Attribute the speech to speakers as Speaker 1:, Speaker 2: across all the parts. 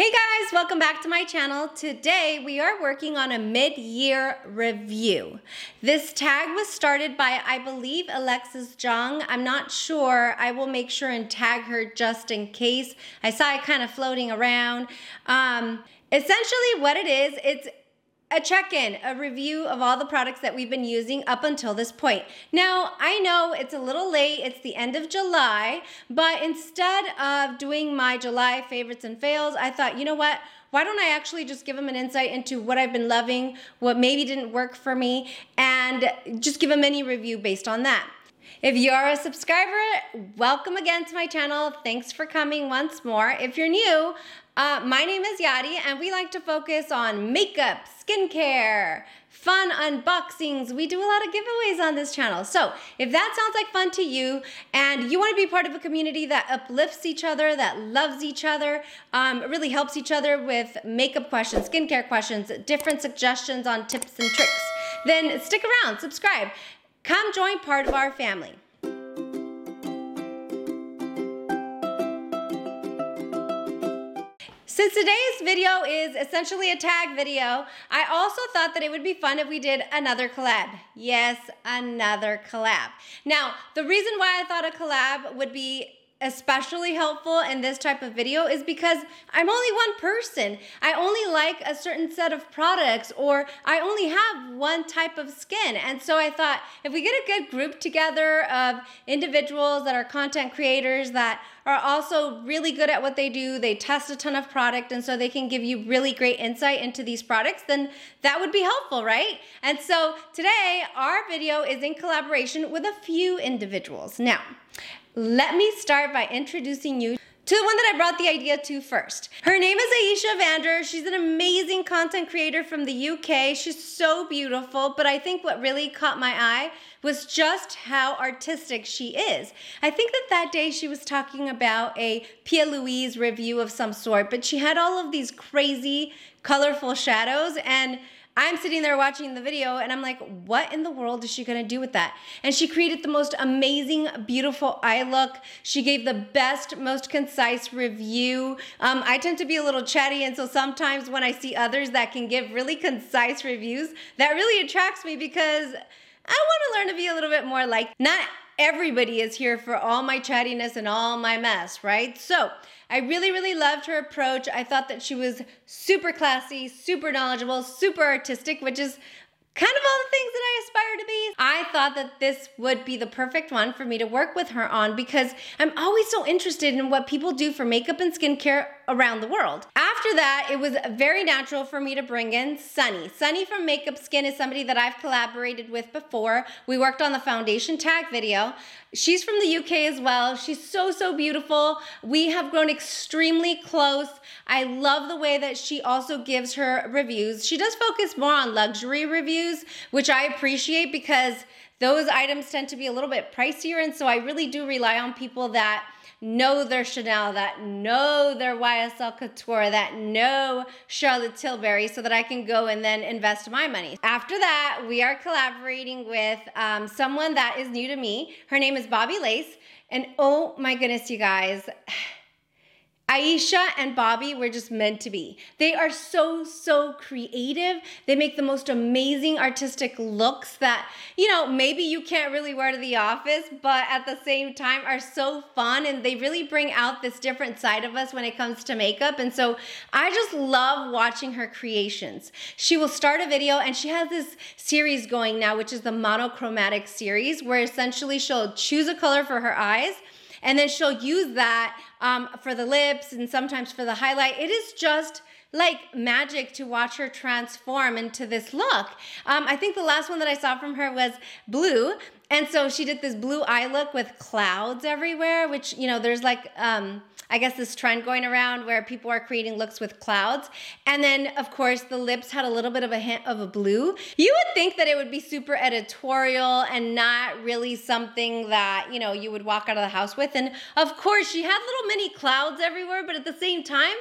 Speaker 1: Hey guys, welcome back to my channel. Today we are working on a mid-year review. This tag was started by, I believe, Alexis Jong. I'm not sure. I will make sure and tag her just in case. I saw it kind of floating around. Um, essentially what it is, it's a check-in, a review of all the products that we've been using up until this point. Now, I know it's a little late, it's the end of July, but instead of doing my July favorites and fails, I thought, you know what? Why don't I actually just give them an insight into what I've been loving, what maybe didn't work for me, and just give a mini review based on that. If you're a subscriber, welcome again to my channel. Thanks for coming once more. If you're new, uh, my name is Yadi, and we like to focus on makeup, skincare, fun unboxings. We do a lot of giveaways on this channel. So if that sounds like fun to you and you want to be part of a community that uplifts each other, that loves each other, um, really helps each other with makeup questions, skincare questions, different suggestions on tips and tricks, then stick around, subscribe. Come join part of our family. Since today's video is essentially a tag video, I also thought that it would be fun if we did another collab. Yes, another collab. Now, the reason why I thought a collab would be especially helpful in this type of video is because I'm only one person. I only like a certain set of products or I only have one type of skin. And so I thought if we get a good group together of individuals that are content creators that are also really good at what they do, they test a ton of product and so they can give you really great insight into these products, then that would be helpful, right? And so today our video is in collaboration with a few individuals. Now, let me start by introducing you to the one that I brought the idea to first. Her name is Aisha Vander. She's an amazing content creator from the UK. She's so beautiful, but I think what really caught my eye was just how artistic she is. I think that that day she was talking about a Pia Louise review of some sort, but she had all of these crazy, colorful shadows and I'm sitting there watching the video and I'm like, what in the world is she gonna do with that? And she created the most amazing, beautiful eye look. She gave the best, most concise review. Um, I tend to be a little chatty, and so sometimes when I see others that can give really concise reviews, that really attracts me because I wanna learn to be a little bit more like, not everybody is here for all my chattiness and all my mess, right? So I really, really loved her approach. I thought that she was super classy, super knowledgeable, super artistic, which is kind of all the things that I aspire to be. I thought that this would be the perfect one for me to work with her on because I'm always so interested in what people do for makeup and skincare around the world. After that, it was very natural for me to bring in Sunny. Sunny from Makeup Skin is somebody that I've collaborated with before. We worked on the foundation tag video. She's from the UK as well. She's so, so beautiful. We have grown extremely close. I love the way that she also gives her reviews. She does focus more on luxury reviews, which I appreciate because those items tend to be a little bit pricier. And so I really do rely on people that know their Chanel, that know their YSL Couture, that know Charlotte Tilbury, so that I can go and then invest my money. After that, we are collaborating with um, someone that is new to me. Her name is Bobby Lace. And oh my goodness, you guys. Aisha and Bobby were just meant to be. They are so, so creative. They make the most amazing artistic looks that, you know, maybe you can't really wear to the office, but at the same time are so fun and they really bring out this different side of us when it comes to makeup. And so I just love watching her creations. She will start a video and she has this series going now, which is the monochromatic series, where essentially she'll choose a color for her eyes and then she'll use that um, for the lips and sometimes for the highlight. It is just like magic to watch her transform into this look. Um, I think the last one that I saw from her was blue. And so she did this blue eye look with clouds everywhere, which, you know, there's like, um, I guess this trend going around where people are creating looks with clouds. And then, of course, the lips had a little bit of a hint of a blue. You would think that it would be super editorial and not really something that, you know, you would walk out of the house with. And of course, she had little mini clouds everywhere, but at the same time,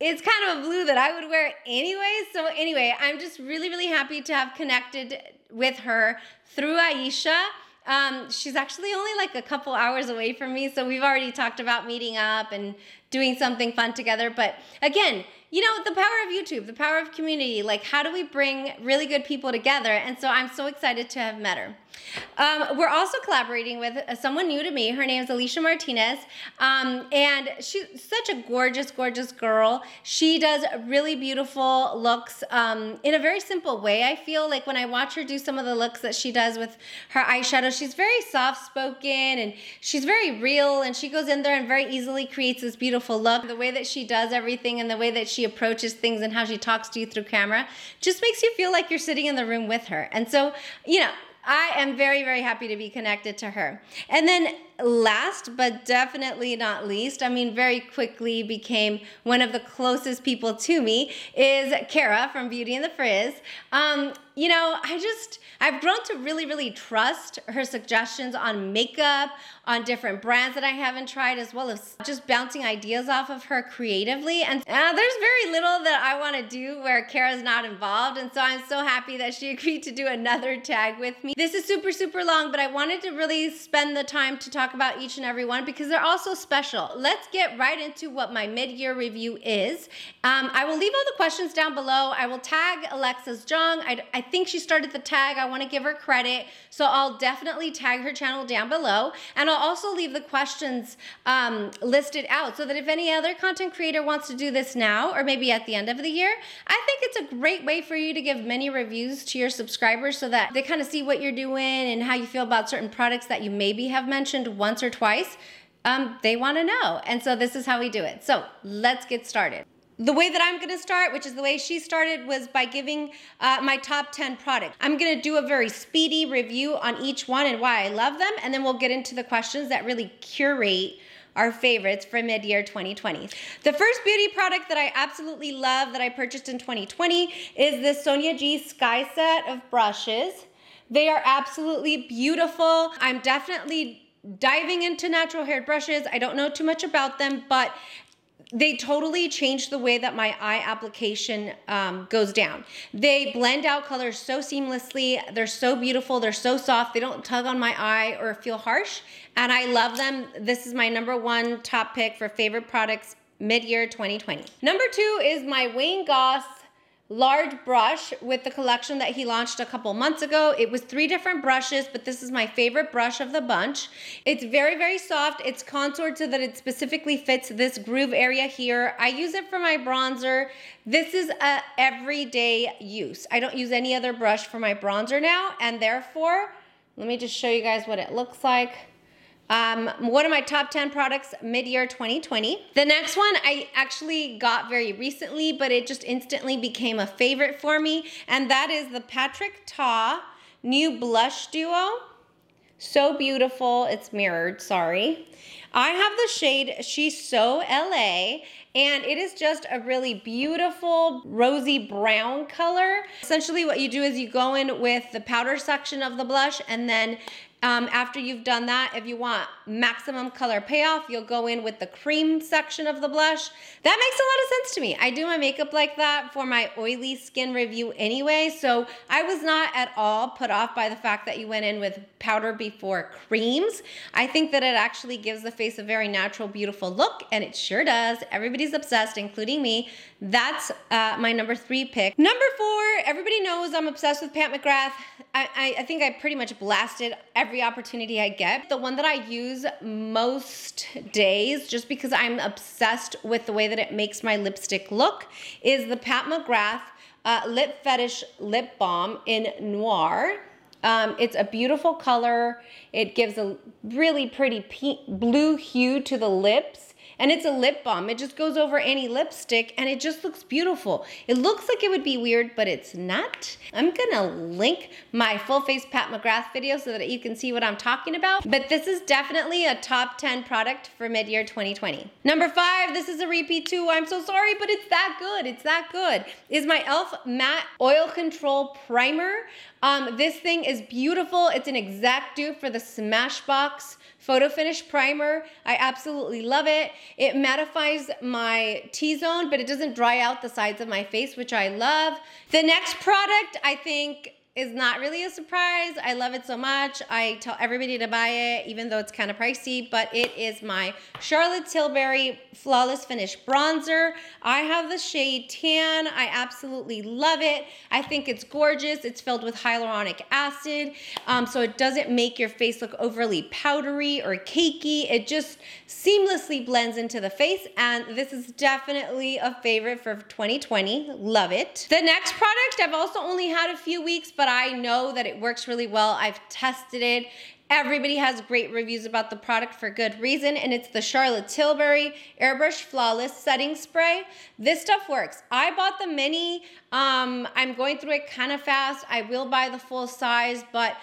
Speaker 1: it's kind of a blue that I would wear anyway. So anyway, I'm just really, really happy to have connected with her through Aisha. Um, she's actually only like a couple hours away from me, so we've already talked about meeting up and doing something fun together. But again, you know, the power of YouTube, the power of community. Like, how do we bring really good people together? And so I'm so excited to have met her. Um, we're also collaborating with uh, someone new to me. Her name is Alicia Martinez. Um, and she's such a gorgeous, gorgeous girl. She does really beautiful looks um, in a very simple way. I feel like when I watch her do some of the looks that she does with her eyeshadow, she's very soft spoken and she's very real. And she goes in there and very easily creates this beautiful look. The way that she does everything and the way that she approaches things and how she talks to you through camera just makes you feel like you're sitting in the room with her. And so, you know, I am very, very happy to be connected to her. And then last but definitely not least, I mean, very quickly became one of the closest people to me is Kara from Beauty and the Frizz. Um, you know, I just, I've grown to really, really trust her suggestions on makeup, on different brands that I haven't tried, as well as just bouncing ideas off of her creatively. And uh, there's very little that I want to do where Kara's not involved. And so I'm so happy that she agreed to do another tag with me. This is super, super long, but I wanted to really spend the time to talk about each and every one because they're all so special. Let's get right into what my mid year review is. Um, I will leave all the questions down below. I will tag Alexis Jong. I, I think she started the tag. I want to give her credit. So I'll definitely tag her channel down below. And I'll also leave the questions um, listed out so that if any other content creator wants to do this now or maybe at the end of the year, I think it's a great way for you to give many reviews to your subscribers so that they kind of see what you're doing and how you feel about certain products that you maybe have mentioned once or twice. Um, they want to know. And so this is how we do it. So let's get started the way that I'm gonna start, which is the way she started, was by giving uh, my top 10 products. I'm gonna do a very speedy review on each one and why I love them, and then we'll get into the questions that really curate our favorites for mid-year 2020. The first beauty product that I absolutely love that I purchased in 2020 is this Sonia G Sky Set of brushes. They are absolutely beautiful. I'm definitely diving into natural hair brushes. I don't know too much about them, but they totally changed the way that my eye application um, goes down. They blend out colors so seamlessly. They're so beautiful. They're so soft. They don't tug on my eye or feel harsh. And I love them. This is my number one top pick for favorite products mid-year 2020. Number two is my Wayne Goss large brush with the collection that he launched a couple months ago. It was three different brushes, but this is my favorite brush of the bunch. It's very, very soft. It's contoured so that it specifically fits this groove area here. I use it for my bronzer. This is a everyday use. I don't use any other brush for my bronzer now, and therefore, let me just show you guys what it looks like. Um, one of my top 10 products mid-year 2020. The next one I actually got very recently, but it just instantly became a favorite for me, and that is the Patrick Ta new blush duo. So beautiful. It's mirrored, sorry. I have the shade She's So LA, and it is just a really beautiful rosy brown color. Essentially what you do is you go in with the powder section of the blush and then um, after you've done that, if you want maximum color payoff, you'll go in with the cream section of the blush. That makes a lot of sense to me. I do my makeup like that for my oily skin review anyway, so I was not at all put off by the fact that you went in with powder before creams. I think that it actually gives the face a very natural, beautiful look, and it sure does. Everybody's obsessed, including me. That's uh, my number three pick. Number four, everybody knows I'm obsessed with Pat McGrath. I, I, I think I pretty much blasted every opportunity I get. The one that I use most days, just because I'm obsessed with the way that it makes my lipstick look, is the Pat McGrath uh, Lip Fetish Lip Balm in Noir. Um, it's a beautiful color. It gives a really pretty blue hue to the lips and it's a lip balm. It just goes over any lipstick and it just looks beautiful. It looks like it would be weird, but it's not. I'm gonna link my full face Pat McGrath video so that you can see what I'm talking about. But this is definitely a top 10 product for mid-year 2020. Number five, this is a repeat too. I'm so sorry, but it's that good. It's that good. Is my e.l.f. Matte Oil Control Primer. Um, this thing is beautiful. It's an exact dupe for the Smashbox Photo Finish Primer. I absolutely love it. It mattifies my T-zone, but it doesn't dry out the sides of my face, which I love. The next product, I think, is not really a surprise. I love it so much. I tell everybody to buy it, even though it's kind of pricey, but it is my Charlotte Tilbury Flawless Finish Bronzer. I have the shade tan. I absolutely love it. I think it's gorgeous. It's filled with hyaluronic acid, um, so it doesn't make your face look overly powdery or cakey. It just seamlessly blends into the face, and this is definitely a favorite for 2020. Love it. The next product I've also only had a few weeks, but I know that it works really well. I've tested it. Everybody has great reviews about the product for good reason, and it's the Charlotte Tilbury Airbrush Flawless Setting Spray. This stuff works. I bought the mini. Um, I'm going through it kind of fast. I will buy the full size, but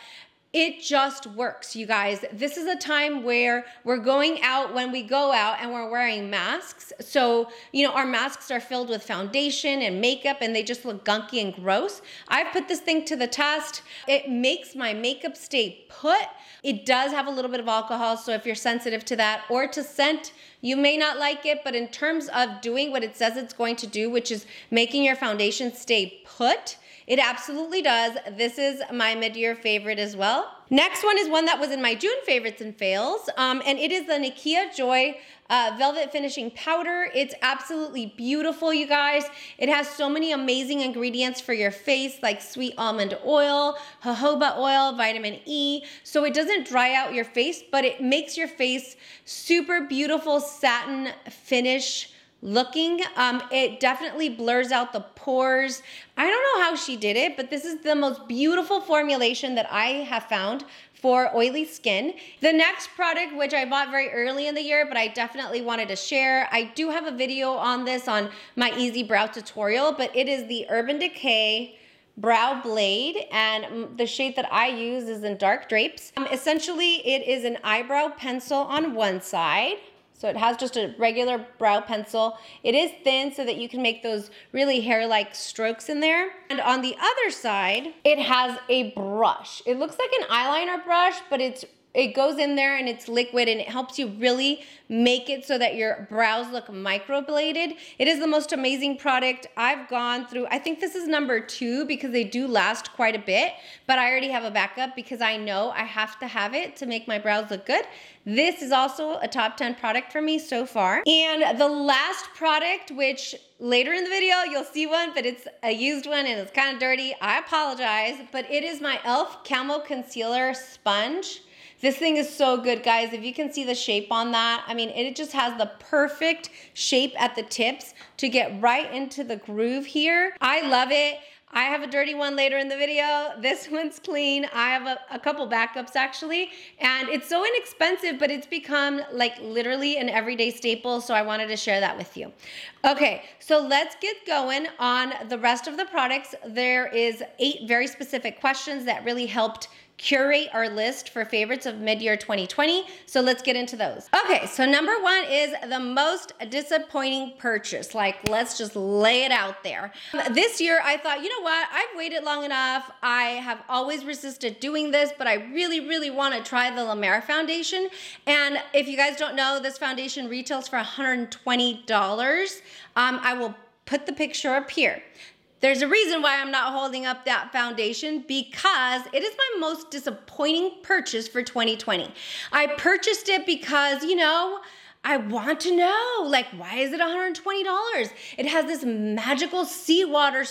Speaker 1: it just works, you guys. This is a time where we're going out when we go out and we're wearing masks. So, you know, our masks are filled with foundation and makeup and they just look gunky and gross. I've put this thing to the test. It makes my makeup stay put. It does have a little bit of alcohol, so if you're sensitive to that or to scent, you may not like it, but in terms of doing what it says it's going to do, which is making your foundation stay put, it absolutely does. This is my mid-year favorite as well. Next one is one that was in my June favorites and fails, um, and it is the Nikkia Joy uh, Velvet Finishing Powder. It's absolutely beautiful, you guys. It has so many amazing ingredients for your face, like sweet almond oil, jojoba oil, vitamin E. So it doesn't dry out your face, but it makes your face super beautiful satin finish looking. Um, it definitely blurs out the pores. I don't know how she did it, but this is the most beautiful formulation that I have found for oily skin. The next product, which I bought very early in the year, but I definitely wanted to share. I do have a video on this on my easy brow tutorial, but it is the Urban Decay brow blade and the shade that I use is in dark drapes. Um, essentially, it is an eyebrow pencil on one side so it has just a regular brow pencil. It is thin so that you can make those really hair-like strokes in there. And on the other side, it has a brush. It looks like an eyeliner brush, but it's it goes in there and it's liquid and it helps you really make it so that your brows look microbladed. It is the most amazing product. I've gone through, I think this is number two because they do last quite a bit, but I already have a backup because I know I have to have it to make my brows look good. This is also a top 10 product for me so far. And the last product, which later in the video you'll see one, but it's a used one and it's kind of dirty. I apologize, but it is my e.l.f. Camo Concealer Sponge. This thing is so good, guys. If you can see the shape on that, I mean, it just has the perfect shape at the tips to get right into the groove here. I love it. I have a dirty one later in the video. This one's clean. I have a, a, couple backups actually. And it's so inexpensive, but it's become like literally an everyday staple. So I wanted to share that with you. Okay, so let's get going on the rest of the products. There is eight very specific questions that really helped curate our list for favorites of mid-year 2020. So let's get into those. Okay, so number one is the most disappointing purchase. Like, let's just lay it out there. This year, I thought, you know what? I've waited long enough. I have always resisted doing this, but I really, really want to try the La foundation. And if you guys don't know, this foundation retails for $120. Um, I will put the picture up here. There's a reason why I'm not holding up that foundation because it is my most disappointing purchase for 2020. I purchased it because, you know, I want to know, like, why is it $120? It has this magical seawater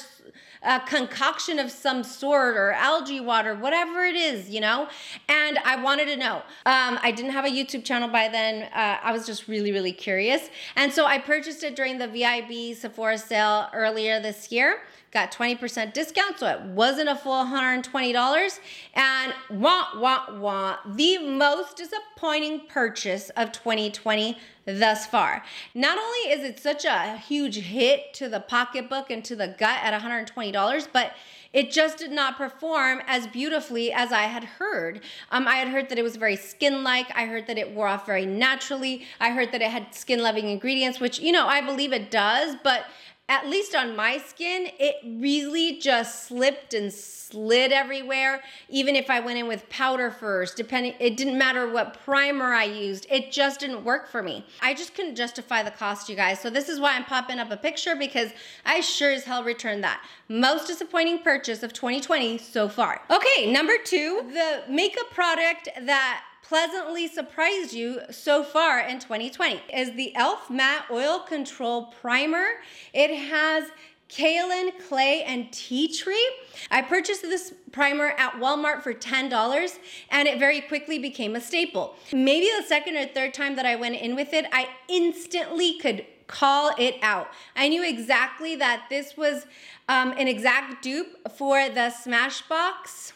Speaker 1: uh, concoction of some sort or algae water, whatever it is, you know? And I wanted to know. Um, I didn't have a YouTube channel by then. Uh, I was just really, really curious. And so I purchased it during the VIB Sephora sale earlier this year got 20% discount, so it wasn't a full $120. And wah, wah, wah, the most disappointing purchase of 2020 thus far. Not only is it such a huge hit to the pocketbook and to the gut at $120, but it just did not perform as beautifully as I had heard. Um, I had heard that it was very skin like. I heard that it wore off very naturally. I heard that it had skin loving ingredients, which, you know, I believe it does, but at least on my skin, it really just slipped and slid everywhere. Even if I went in with powder first, depending, it didn't matter what primer I used, it just didn't work for me. I just couldn't justify the cost, you guys. So this is why I'm popping up a picture because I sure as hell returned that. Most disappointing purchase of 2020 so far. Okay, number two, the makeup product that pleasantly surprised you so far in 2020 is the e.l.f. Matte Oil Control Primer. It has kaolin, clay, and tea tree. I purchased this primer at Walmart for $10 and it very quickly became a staple. Maybe the second or third time that I went in with it, I instantly could call it out. I knew exactly that this was um, an exact dupe for the Smashbox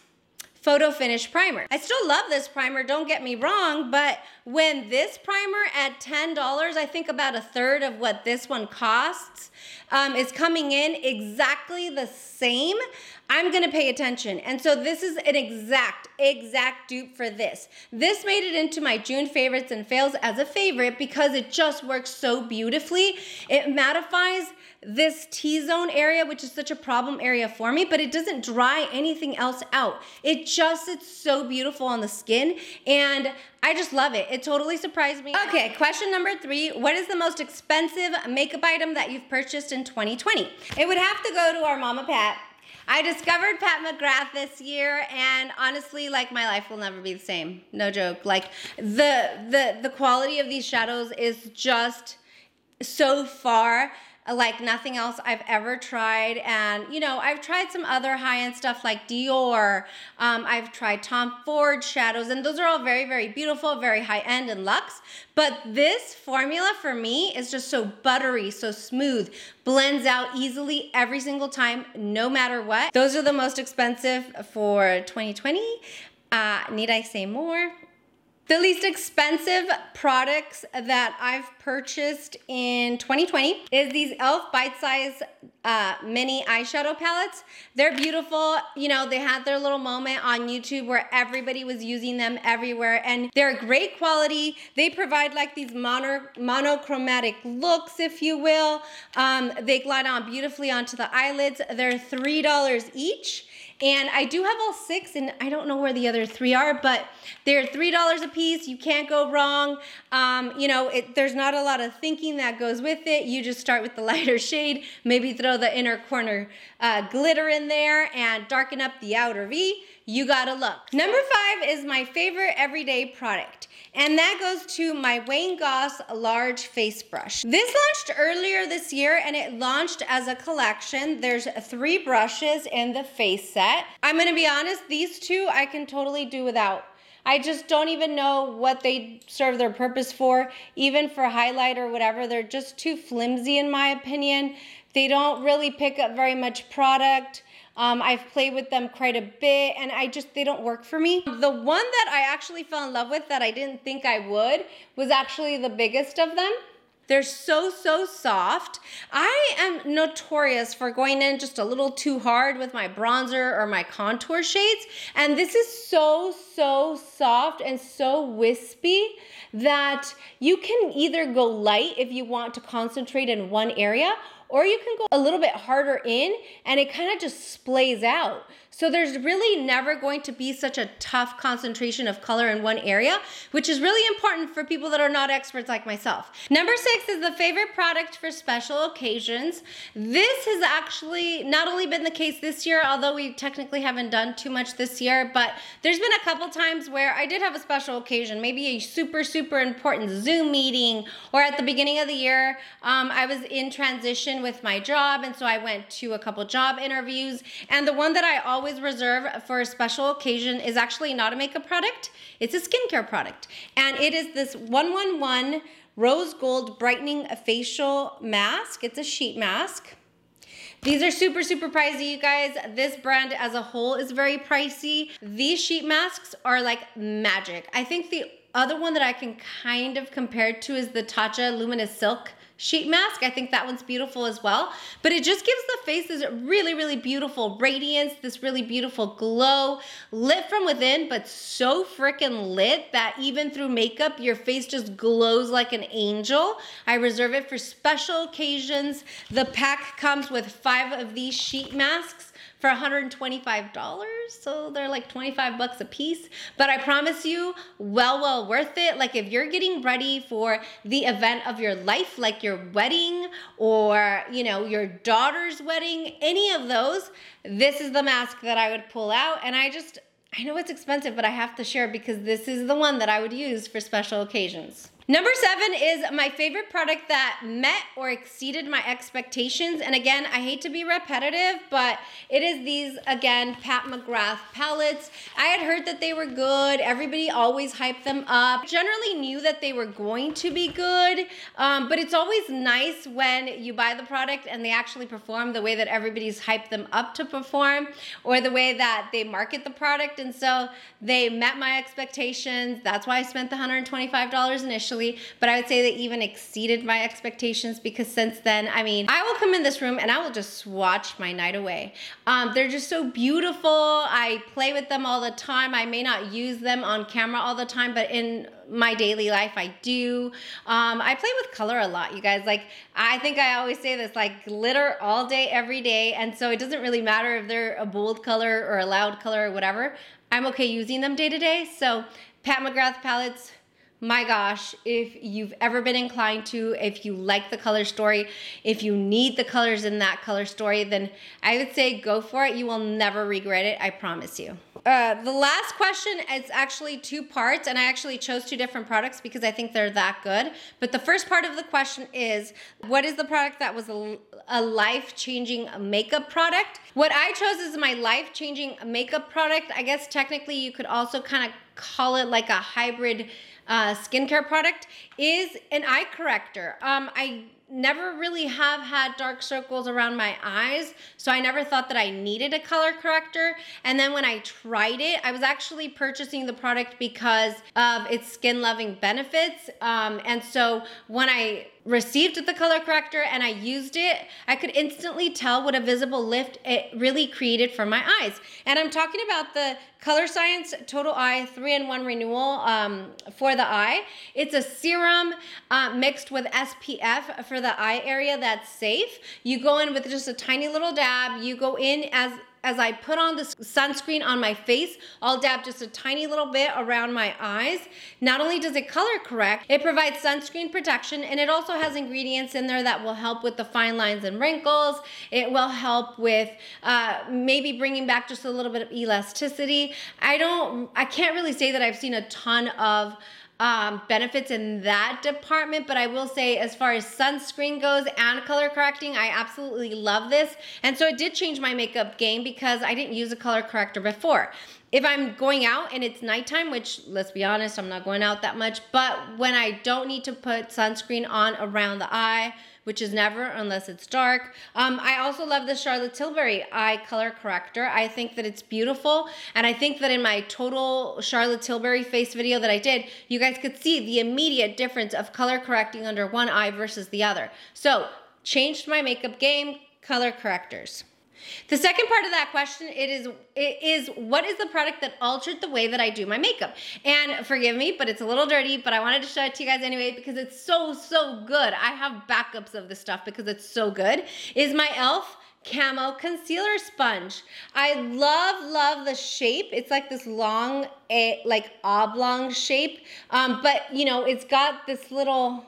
Speaker 1: Photo Finish Primer. I still love this primer, don't get me wrong, but when this primer at $10, I think about a third of what this one costs, um, is coming in exactly the same, I'm gonna pay attention. And so this is an exact, exact dupe for this. This made it into my June favorites and fails as a favorite because it just works so beautifully. It mattifies this T-zone area, which is such a problem area for me, but it doesn't dry anything else out. It just, it's so beautiful on the skin and I just love it. It totally surprised me. Okay, question number three. What is the most expensive makeup item that you've purchased in 2020? It would have to go to our Mama Pat. I discovered Pat McGrath this year, and honestly, like my life will never be the same. No joke. Like the the the quality of these shadows is just so far like nothing else I've ever tried. And, you know, I've tried some other high end stuff like Dior. Um, I've tried Tom Ford shadows, and those are all very, very beautiful, very high end and luxe. But this formula for me is just so buttery, so smooth, blends out easily every single time, no matter what. Those are the most expensive for 2020. Uh, need I say more? The least expensive products that I've purchased in 2020 is these e.l.f. Bite Size uh, Mini Eyeshadow Palettes. They're beautiful. You know, they had their little moment on YouTube where everybody was using them everywhere and they're great quality. They provide like these mono monochromatic looks, if you will. Um, they glide on beautifully onto the eyelids. They're $3 each and I do have all six, and I don't know where the other three are, but they're $3 a piece. You can't go wrong. Um, you know, it, there's not a lot of thinking that goes with it. You just start with the lighter shade, maybe throw the inner corner uh, glitter in there and darken up the outer V. You gotta look. Number five is my favorite everyday product. And that goes to my Wayne Goss large face brush. This launched earlier this year and it launched as a collection. There's three brushes in the face set. I'm gonna be honest, these two I can totally do without. I just don't even know what they serve their purpose for, even for highlight or whatever. They're just too flimsy in my opinion. They don't really pick up very much product. Um, I've played with them quite a bit and I just, they don't work for me. The one that I actually fell in love with that I didn't think I would was actually the biggest of them. They're so, so soft. I am notorious for going in just a little too hard with my bronzer or my contour shades. And this is so, so soft and so wispy that you can either go light if you want to concentrate in one area or you can go a little bit harder in and it kind of just splays out. So there's really never going to be such a tough concentration of color in one area, which is really important for people that are not experts like myself. Number six is the favorite product for special occasions. This has actually not only been the case this year, although we technically haven't done too much this year, but there's been a couple times where I did have a special occasion, maybe a super, super important Zoom meeting, or at the beginning of the year, um, I was in transition with my job, and so I went to a couple job interviews, and the one that I always always reserve for a special occasion is actually not a makeup product. It's a skincare product. And it is this 111 Rose Gold Brightening Facial Mask. It's a sheet mask. These are super, super pricey, you guys. This brand as a whole is very pricey. These sheet masks are like magic. I think the other one that I can kind of compare to is the Tatcha Luminous Silk sheet mask. I think that one's beautiful as well. But it just gives the face this really, really beautiful radiance, this really beautiful glow, lit from within, but so freaking lit that even through makeup, your face just glows like an angel. I reserve it for special occasions. The pack comes with five of these sheet masks for $125. So they're like 25 bucks a piece. But I promise you, well, well worth it. Like if you're getting ready for the event of your life, like your wedding or, you know, your daughter's wedding, any of those, this is the mask that I would pull out. And I just, I know it's expensive, but I have to share because this is the one that I would use for special occasions. Number seven is my favorite product that met or exceeded my expectations. And again, I hate to be repetitive, but it is these, again, Pat McGrath palettes. I had heard that they were good. Everybody always hyped them up. Generally knew that they were going to be good, um, but it's always nice when you buy the product and they actually perform the way that everybody's hyped them up to perform or the way that they market the product. And so they met my expectations. That's why I spent the $125 initially but I would say they even exceeded my expectations because since then, I mean, I will come in this room and I will just swatch my night away. Um, they're just so beautiful. I play with them all the time. I may not use them on camera all the time, but in my daily life I do. Um, I play with color a lot, you guys. Like, I think I always say this like glitter all day, every day. And so it doesn't really matter if they're a bold color or a loud color or whatever. I'm okay using them day to day. So, Pat McGrath palettes, my gosh, if you've ever been inclined to, if you like the color story, if you need the colors in that color story, then I would say go for it. You will never regret it, I promise you. Uh, the last question is actually two parts, and I actually chose two different products because I think they're that good. But the first part of the question is what is the product that was a, a life changing makeup product? What I chose is my life changing makeup product. I guess technically you could also kind of call it like a hybrid uh, skincare product is an eye corrector. Um, I never really have had dark circles around my eyes, so I never thought that I needed a color corrector. And then when I tried it, I was actually purchasing the product because of its skin loving benefits. Um, and so when I received the color corrector and I used it, I could instantly tell what a visible lift it really created for my eyes. And I'm talking about the Colorescience Total Eye 3-in-1 Renewal um, for the eye. It's a serum uh, mixed with SPF for the eye area that's safe. You go in with just a tiny little dab. You go in as as I put on the sunscreen on my face, I'll dab just a tiny little bit around my eyes. Not only does it color correct, it provides sunscreen protection and it also has ingredients in there that will help with the fine lines and wrinkles. It will help with uh, maybe bringing back just a little bit of elasticity. I don't, I can't really say that I've seen a ton of um, benefits in that department. But I will say, as far as sunscreen goes and color correcting, I absolutely love this. And so it did change my makeup game because I didn't use a color corrector before. If I'm going out and it's nighttime, which let's be honest, I'm not going out that much, but when I don't need to put sunscreen on around the eye, which is never unless it's dark. Um, I also love the Charlotte Tilbury eye color corrector. I think that it's beautiful. And I think that in my total Charlotte Tilbury face video that I did, you guys could see the immediate difference of color correcting under one eye versus the other. So changed my makeup game, color correctors. The second part of that question it is it is what is the product that altered the way that I do my makeup? And forgive me, but it's a little dirty, but I wanted to show it to you guys anyway because it's so so good. I have backups of this stuff because it's so good. Is my e.l.f. Camo Concealer Sponge. I love, love the shape. It's like this long, a, like oblong shape. Um, but, you know, it's got this little,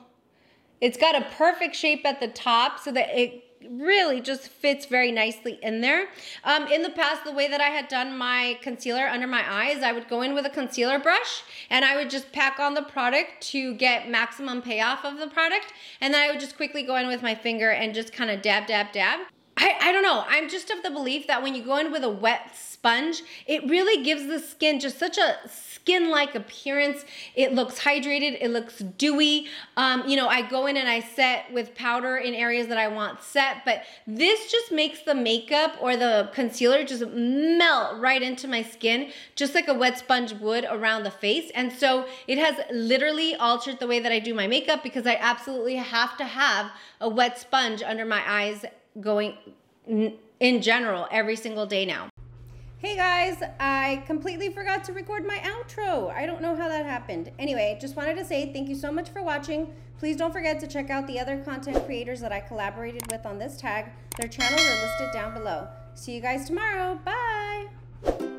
Speaker 1: it's got a perfect shape at the top so that it really just fits very nicely in there. Um, in the past, the way that I had done my concealer under my eyes, I would go in with a concealer brush and I would just pack on the product to get maximum payoff of the product. And then I would just quickly go in with my finger and just kind of dab, dab, dab. I, I don't know. I'm just of the belief that when you go in with a wet sponge, it really gives the skin just such a skin like appearance. It looks hydrated, it looks dewy. Um, you know, I go in and I set with powder in areas that I want set, but this just makes the makeup or the concealer just melt right into my skin, just like a wet sponge would around the face. And so it has literally altered the way that I do my makeup because I absolutely have to have a wet sponge under my eyes going in general every single day now. Hey guys, I completely forgot to record my outro. I don't know how that happened. Anyway, just wanted to say thank you so much for watching. Please don't forget to check out the other content creators that I collaborated with on this tag. Their channels are listed down below. See you guys tomorrow. Bye.